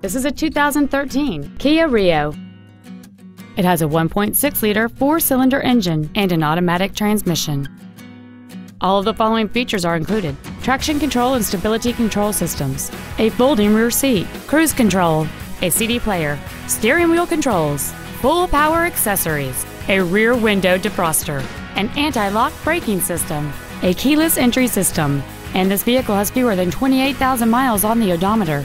This is a 2013 Kia Rio. It has a 1.6-liter four-cylinder engine and an automatic transmission. All of the following features are included. Traction control and stability control systems, a folding rear seat, cruise control, a CD player, steering wheel controls, full power accessories, a rear window defroster, an anti-lock braking system, a keyless entry system, and this vehicle has fewer than 28,000 miles on the odometer.